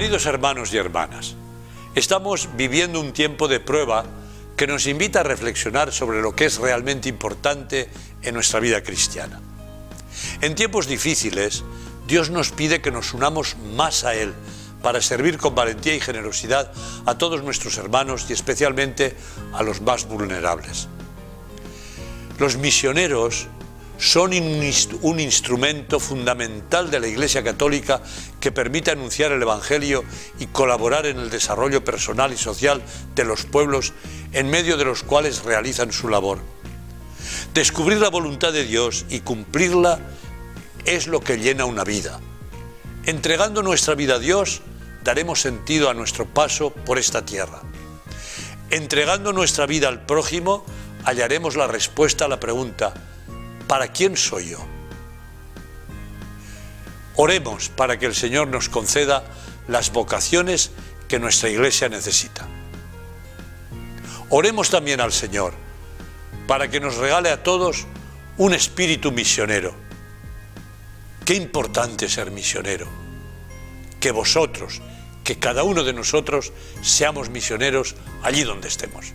Queridos hermanos y hermanas, estamos viviendo un tiempo de prueba que nos invita a reflexionar sobre lo que es realmente importante en nuestra vida cristiana. En tiempos difíciles, Dios nos pide que nos unamos más a Él para servir con valentía y generosidad a todos nuestros hermanos y especialmente a los más vulnerables. Los misioneros son un instrumento fundamental de la Iglesia Católica que permite anunciar el Evangelio y colaborar en el desarrollo personal y social de los pueblos en medio de los cuales realizan su labor. Descubrir la voluntad de Dios y cumplirla es lo que llena una vida. Entregando nuestra vida a Dios, daremos sentido a nuestro paso por esta tierra. Entregando nuestra vida al prójimo, hallaremos la respuesta a la pregunta, ¿para quién soy yo? Oremos para que el Señor nos conceda las vocaciones que nuestra iglesia necesita. Oremos también al Señor para que nos regale a todos un espíritu misionero. Qué importante ser misionero. Que vosotros, que cada uno de nosotros seamos misioneros allí donde estemos.